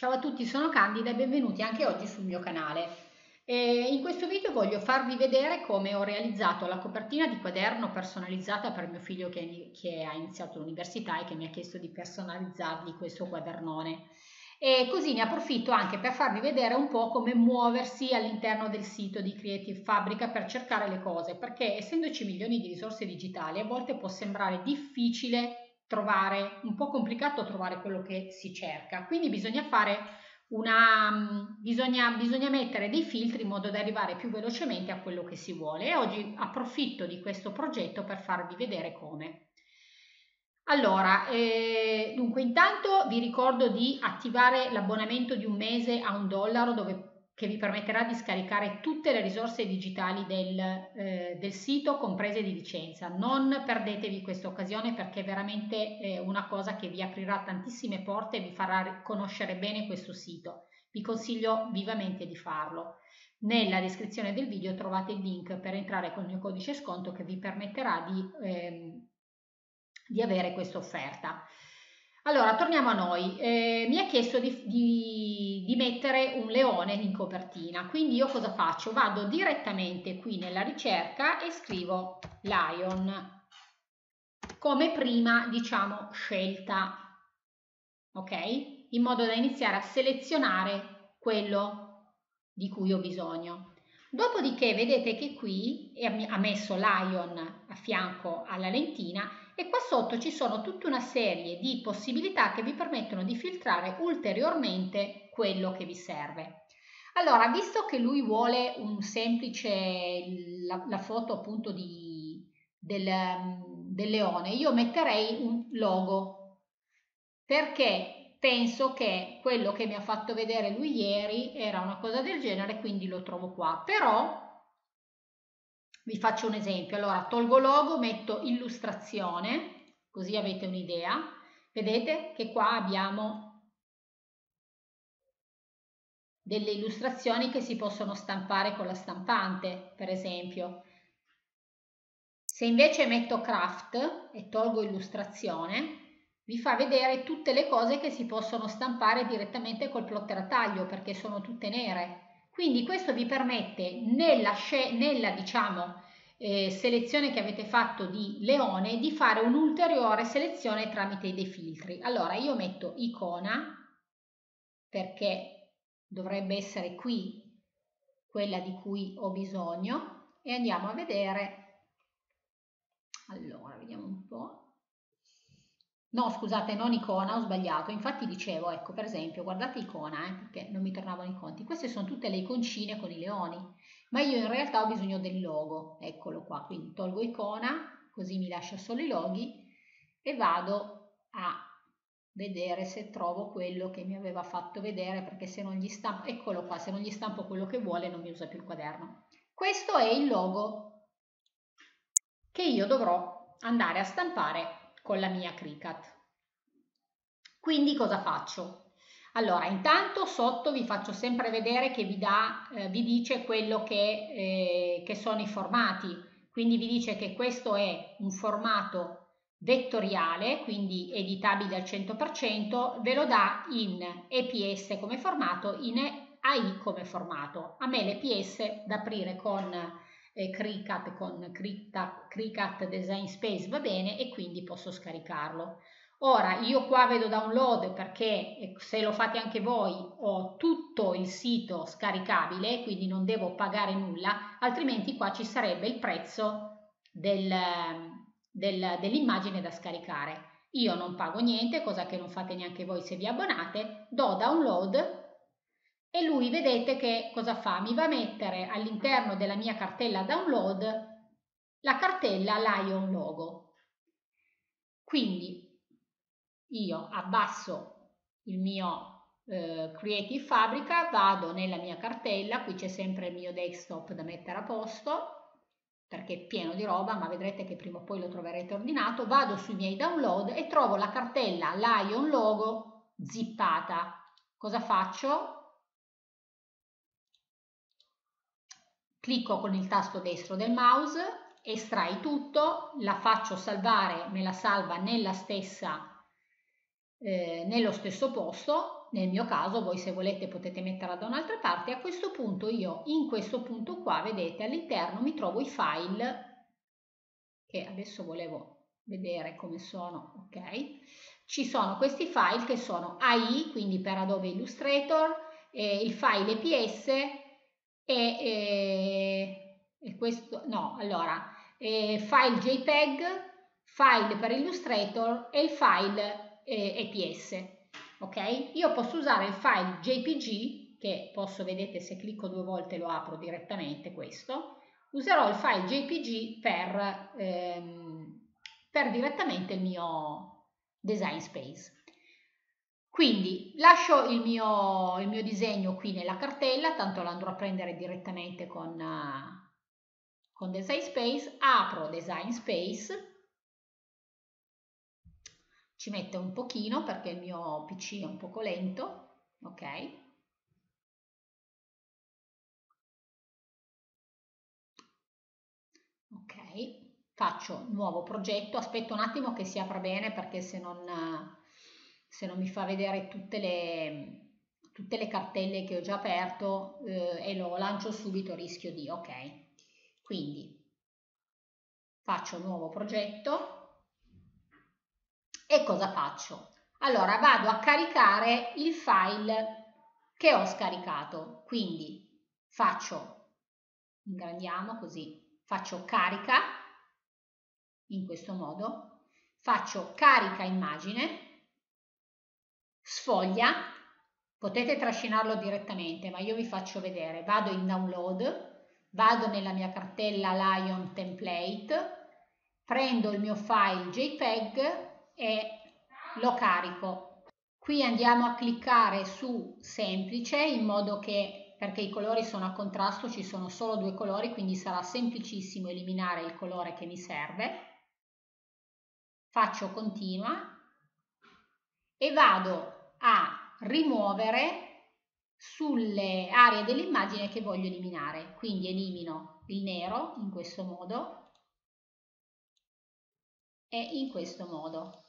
Ciao a tutti, sono Candida e benvenuti anche oggi sul mio canale. E in questo video voglio farvi vedere come ho realizzato la copertina di quaderno personalizzata per mio figlio che, che ha iniziato l'università e che mi ha chiesto di personalizzargli questo quadernone. E così ne approfitto anche per farvi vedere un po' come muoversi all'interno del sito di Creative Fabrica per cercare le cose, perché essendoci milioni di risorse digitali a volte può sembrare difficile trovare, un po' complicato trovare quello che si cerca, quindi bisogna fare una, bisogna, bisogna mettere dei filtri in modo da arrivare più velocemente a quello che si vuole e oggi approfitto di questo progetto per farvi vedere come. Allora, eh, dunque intanto vi ricordo di attivare l'abbonamento di un mese a un dollaro dove che vi permetterà di scaricare tutte le risorse digitali del, eh, del sito, comprese di licenza. Non perdetevi questa occasione perché è veramente eh, una cosa che vi aprirà tantissime porte e vi farà conoscere bene questo sito. Vi consiglio vivamente di farlo. Nella descrizione del video trovate il link per entrare con il mio codice sconto che vi permetterà di, ehm, di avere questa offerta. Allora, torniamo a noi. Eh, mi ha chiesto di, di, mettere un leone in copertina, quindi io cosa faccio? Vado direttamente qui nella ricerca e scrivo lion come prima, diciamo, scelta, ok? In modo da iniziare a selezionare quello di cui ho bisogno. Dopodiché vedete che qui ha messo lion a fianco alla lentina e qua sotto ci sono tutta una serie di possibilità che vi permettono di filtrare ulteriormente quello che vi serve. Allora, visto che lui vuole un semplice, la, la foto appunto di, del, del leone, io metterei un logo perché penso che quello che mi ha fatto vedere lui ieri era una cosa del genere, quindi lo trovo qua. Però vi faccio un esempio, allora tolgo logo, metto illustrazione, così avete un'idea. Vedete che qua abbiamo delle illustrazioni che si possono stampare con la stampante, per esempio. Se invece metto craft e tolgo illustrazione, vi fa vedere tutte le cose che si possono stampare direttamente col plotter a taglio perché sono tutte nere. Quindi questo vi permette nella, nella diciamo, eh, selezione che avete fatto di leone di fare un'ulteriore selezione tramite dei filtri. Allora io metto icona perché dovrebbe essere qui quella di cui ho bisogno e andiamo a vedere. Allora. No, scusate, non icona, ho sbagliato. Infatti dicevo, ecco, per esempio, guardate icona, eh, perché non mi tornavano i conti. Queste sono tutte le iconcine con i leoni, ma io in realtà ho bisogno del logo. Eccolo qua, quindi tolgo icona, così mi lascia solo i loghi e vado a vedere se trovo quello che mi aveva fatto vedere, perché se non gli stampo, eccolo qua, se non gli stampo quello che vuole non mi usa più il quaderno. Questo è il logo che io dovrò andare a stampare con la mia Cricut. Quindi cosa faccio? Allora, intanto sotto vi faccio sempre vedere che vi, dà, eh, vi dice quello che, eh, che sono i formati. Quindi vi dice che questo è un formato vettoriale, quindi editabile al 100%, ve lo dà in EPS come formato, in AI come formato. A me l'EPS da aprire con eh, Cricut con Cricut Design Space va bene e quindi posso scaricarlo. Ora io qua vedo download perché eh, se lo fate anche voi ho tutto il sito scaricabile quindi non devo pagare nulla altrimenti qua ci sarebbe il prezzo del, del, dell'immagine da scaricare. Io non pago niente, cosa che non fate neanche voi se vi abbonate, do download e lui vedete che cosa fa? Mi va a mettere all'interno della mia cartella download la cartella Lion Logo. Quindi io abbasso il mio eh, Creative Fabrica, vado nella mia cartella, qui c'è sempre il mio desktop da mettere a posto perché è pieno di roba, ma vedrete che prima o poi lo troverete ordinato, vado sui miei download e trovo la cartella Lion Logo zippata. Cosa faccio? Clicco con il tasto destro del mouse, estrai tutto, la faccio salvare, me la salva nella stessa, eh, nello stesso posto, nel mio caso, voi se volete potete metterla da un'altra parte, a questo punto io in questo punto qua, vedete, all'interno mi trovo i file, che adesso volevo vedere come sono, ok? Ci sono questi file che sono AI, quindi per Adobe Illustrator, eh, il file EPS e, eh, e questo, no, allora, eh, file JPEG, file per Illustrator e il file eh, EPS ok? Io posso usare il file JPG, che posso, vedete, se clicco due volte lo apro direttamente questo, userò il file JPG per, ehm, per direttamente il mio design space. Quindi lascio il mio, il mio, disegno qui nella cartella, tanto lo andrò a prendere direttamente con, uh, con Design Space, apro Design Space. Ci mette un pochino perché il mio PC è un poco lento, ok? Ok, faccio nuovo progetto, aspetto un attimo che si apra bene perché se non, se non mi fa vedere tutte le, tutte le cartelle che ho già aperto eh, e lo lancio subito rischio di ok. Quindi faccio un nuovo progetto e cosa faccio? Allora vado a caricare il file che ho scaricato, quindi faccio, ingrandiamo così, faccio carica in questo modo, faccio carica immagine, sfoglia, potete trascinarlo direttamente ma io vi faccio vedere, vado in download, vado nella mia cartella Lion template, prendo il mio file JPEG e lo carico. Qui andiamo a cliccare su semplice in modo che, perché i colori sono a contrasto, ci sono solo due colori, quindi sarà semplicissimo eliminare il colore che mi serve. Faccio continua e vado a rimuovere sulle aree dell'immagine che voglio eliminare. Quindi elimino il nero in questo modo e in questo modo.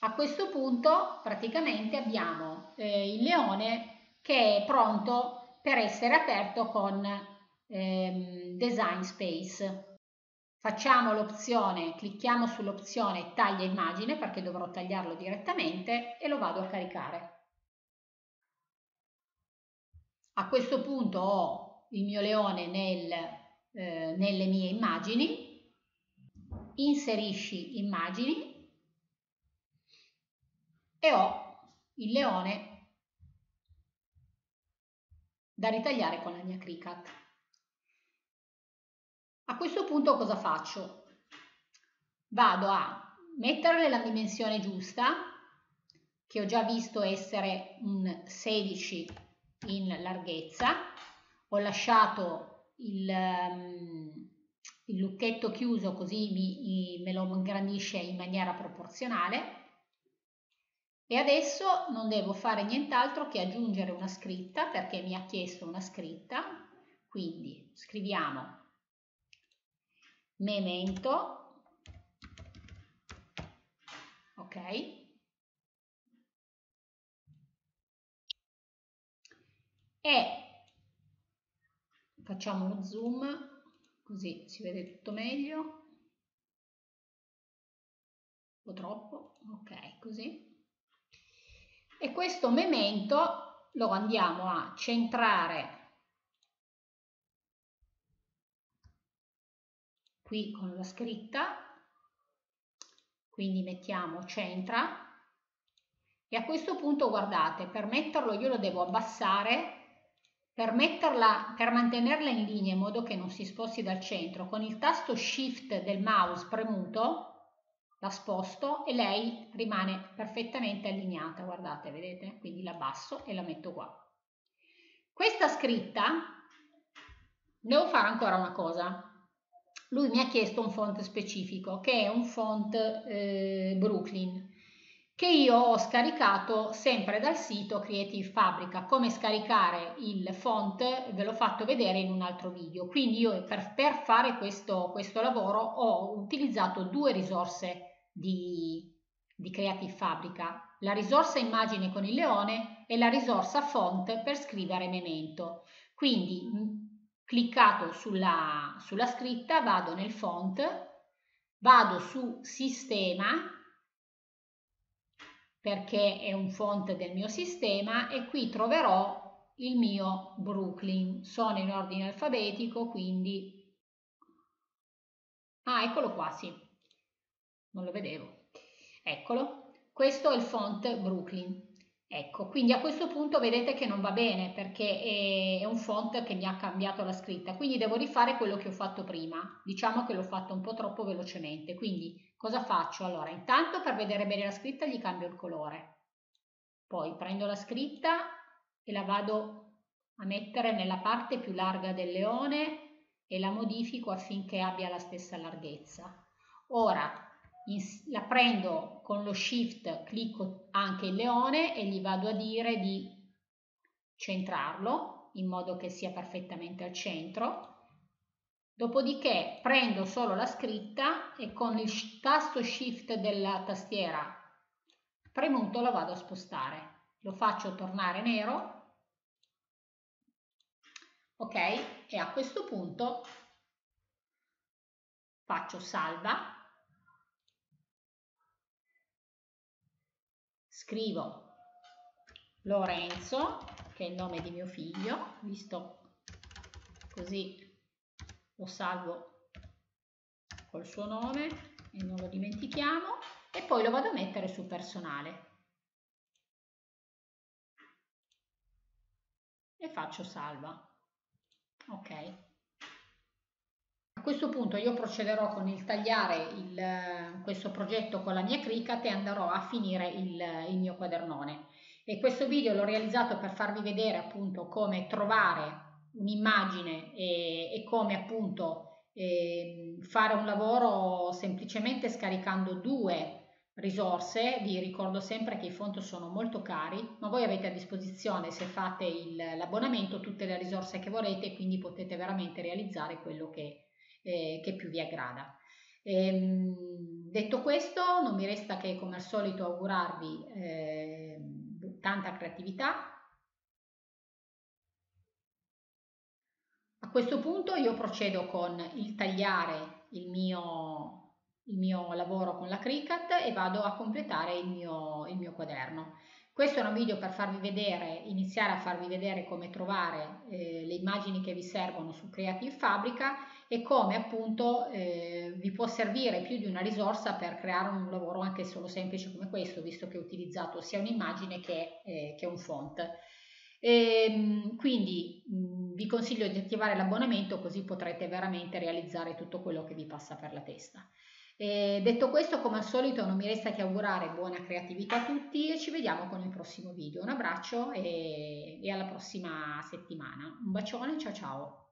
A questo punto praticamente abbiamo eh, il leone che è pronto per essere aperto con ehm, Design Space. Facciamo l'opzione, clicchiamo sull'opzione taglia immagine perché dovrò tagliarlo direttamente e lo vado a caricare. A questo punto ho il mio leone nel, eh, nelle mie immagini, inserisci immagini e ho il leone da ritagliare con la mia Cricut. A questo punto cosa faccio? Vado a mettere nella dimensione giusta, che ho già visto essere un 16 in larghezza, ho lasciato il, um, il lucchetto chiuso così mi, me lo ingrandisce in maniera proporzionale. E adesso non devo fare nient'altro che aggiungere una scritta perché mi ha chiesto una scritta, quindi scriviamo memento, ok? E facciamo uno zoom così si vede tutto meglio, po' troppo, ok, così. E questo memento lo andiamo a centrare qui con la scritta, quindi mettiamo centra e a questo punto guardate, per metterlo io lo devo abbassare, per, metterla, per mantenerla in linea in modo che non si sposti dal centro, con il tasto shift del mouse premuto la sposto e lei rimane perfettamente allineata, guardate, vedete? Quindi la abbasso e la metto qua. Questa scritta, devo fare ancora una cosa. Lui mi ha chiesto un font specifico, che è un font eh, Brooklyn, che io ho scaricato sempre dal sito Creative Fabrica. Come scaricare il font ve l'ho fatto vedere in un altro video. Quindi io per, per fare questo, questo lavoro ho utilizzato due risorse di, di Creative Fabrica, la risorsa immagine con il leone e la risorsa font per scrivere memento. Quindi cliccato sulla, sulla scritta vado nel font, vado su sistema perché è un font del mio sistema e qui troverò il mio Brooklyn. Sono in ordine alfabetico, quindi... Ah, eccolo qua, sì. Non lo vedevo. Eccolo. Questo è il font Brooklyn. Ecco, quindi a questo punto vedete che non va bene perché è un font che mi ha cambiato la scritta, quindi devo rifare quello che ho fatto prima. Diciamo che l'ho fatto un po' troppo velocemente, quindi cosa faccio? Allora, intanto per vedere bene la scritta gli cambio il colore. Poi prendo la scritta e la vado a mettere nella parte più larga del leone e la modifico affinché abbia la stessa larghezza. Ora la prendo con lo shift, clicco anche il leone e gli vado a dire di centrarlo in modo che sia perfettamente al centro. Dopodiché prendo solo la scritta e con il tasto shift della tastiera premuto lo vado a spostare. Lo faccio tornare nero. Ok, e a questo punto faccio salva scrivo Lorenzo, che è il nome di mio figlio, visto così lo salvo col suo nome e non lo dimentichiamo, e poi lo vado a mettere su personale. E faccio salva. Ok questo punto io procederò con il tagliare il, questo progetto con la mia Cricut e andrò a finire il, il mio quadernone. E questo video l'ho realizzato per farvi vedere appunto come trovare un'immagine e, e, come appunto eh, fare un lavoro semplicemente scaricando due risorse, vi ricordo sempre che i font sono molto cari, ma voi avete a disposizione se fate l'abbonamento tutte le risorse che volete, quindi potete veramente realizzare quello che, eh, che più vi aggrada. Ehm, detto questo, non mi resta che come al solito augurarvi eh, tanta creatività. A questo punto io procedo con il tagliare il mio, il mio lavoro con la Cricut e vado a completare il mio, il mio quaderno. Questo è un video per farvi vedere, iniziare a farvi vedere come trovare eh, le immagini che vi servono su Creative Fabrica e come appunto eh, vi può servire più di una risorsa per creare un lavoro anche solo semplice come questo, visto che ho utilizzato sia un'immagine che, eh, che, un font. E, ehm, quindi mh, vi consiglio di attivare l'abbonamento così potrete veramente realizzare tutto quello che vi passa per la testa. E detto questo, come al solito, non mi resta che augurare buona creatività a tutti e ci vediamo con il prossimo video. Un abbraccio e, e alla prossima settimana. Un bacione, ciao ciao!